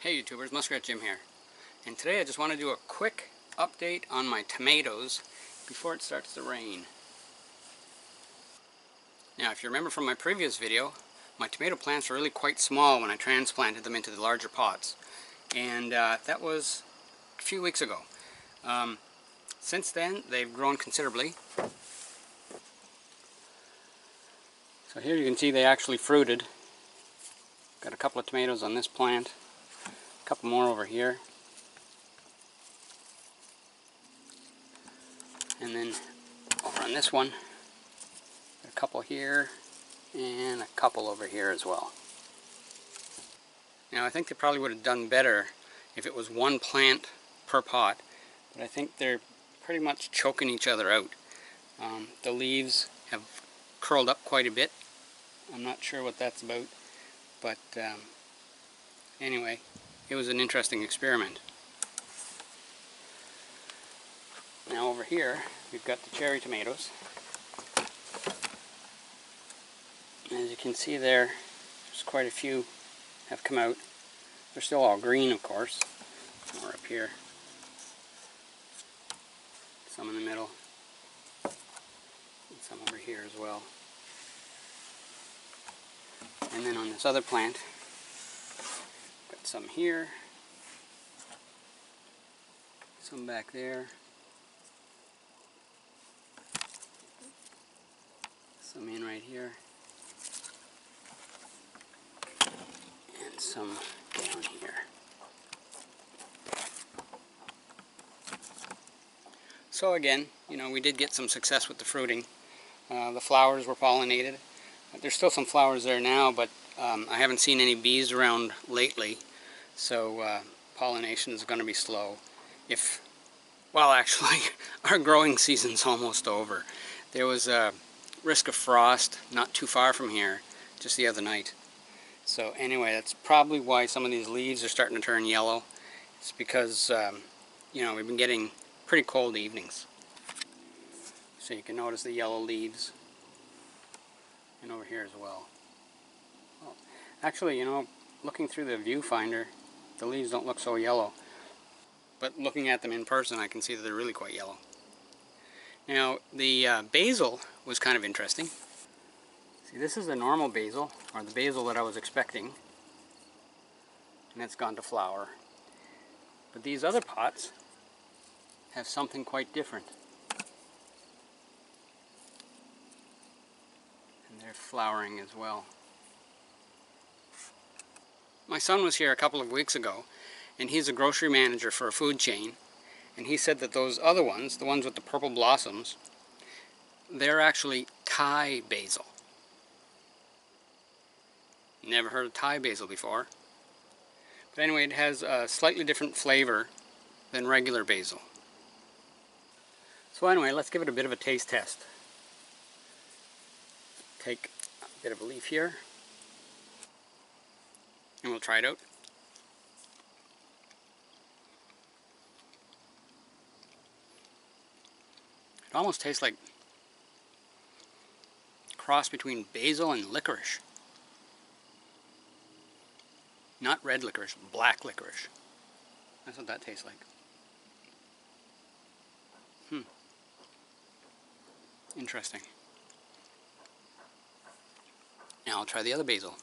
Hey YouTubers, Muskrat Jim here. And today I just want to do a quick update on my tomatoes before it starts to rain. Now if you remember from my previous video, my tomato plants were really quite small when I transplanted them into the larger pots. And uh, that was a few weeks ago. Um, since then they've grown considerably. So here you can see they actually fruited. Got a couple of tomatoes on this plant couple more over here. And then over on this one, a couple here, and a couple over here as well. Now I think they probably would have done better if it was one plant per pot, but I think they're pretty much choking each other out. Um, the leaves have curled up quite a bit. I'm not sure what that's about, but um, anyway, it was an interesting experiment. Now over here, we've got the cherry tomatoes. As you can see there, there's quite a few have come out. They're still all green, of course. More up here. Some in the middle. And some over here as well. And then on this other plant, some here, some back there, some in right here, and some down here. So again, you know, we did get some success with the fruiting. Uh, the flowers were pollinated. There's still some flowers there now, but um, I haven't seen any bees around lately so uh, pollination is going to be slow. If, well actually, our growing season's almost over. There was a risk of frost not too far from here just the other night. So anyway, that's probably why some of these leaves are starting to turn yellow. It's because, um, you know, we've been getting pretty cold evenings. So you can notice the yellow leaves. And over here as well. well actually, you know, looking through the viewfinder, the leaves don't look so yellow. But looking at them in person, I can see that they're really quite yellow. Now, the uh, basil was kind of interesting. See, this is the normal basil, or the basil that I was expecting. And it's gone to flower. But these other pots have something quite different. And they're flowering as well. My son was here a couple of weeks ago, and he's a grocery manager for a food chain, and he said that those other ones, the ones with the purple blossoms, they're actually Thai basil. Never heard of Thai basil before. But anyway, it has a slightly different flavor than regular basil. So anyway, let's give it a bit of a taste test. Take a bit of a leaf here and we'll try it out. It almost tastes like cross between basil and licorice. Not red licorice, black licorice. That's what that tastes like. Hmm. Interesting. Now I'll try the other basil.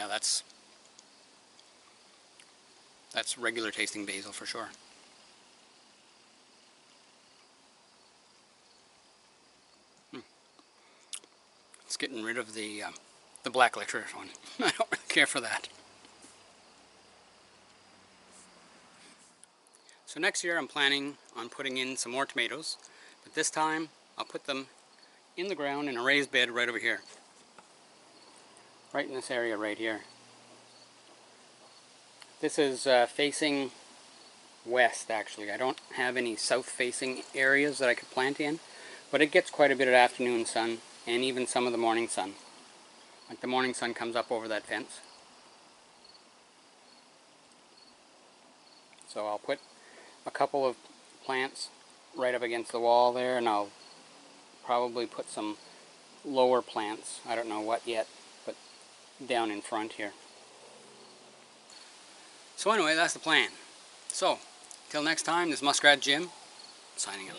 Yeah, that's that's regular tasting basil for sure. Hmm. It's getting rid of the uh, the black licorice one. I don't really care for that. So next year I'm planning on putting in some more tomatoes, but this time I'll put them in the ground in a raised bed right over here right in this area right here. This is uh, facing west actually. I don't have any south facing areas that I could plant in, but it gets quite a bit of afternoon sun and even some of the morning sun. Like the morning sun comes up over that fence. So I'll put a couple of plants right up against the wall there and I'll probably put some lower plants, I don't know what yet, but down in front here. So anyway, that's the plan. So, till next time, this Muskrat Jim, signing out.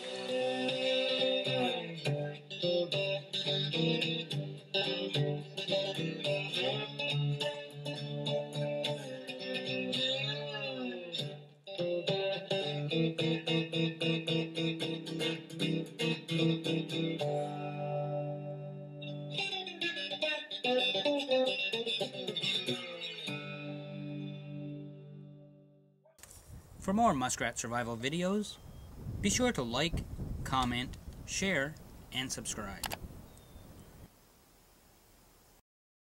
For more muskrat survival videos, be sure to like, comment, share, and subscribe.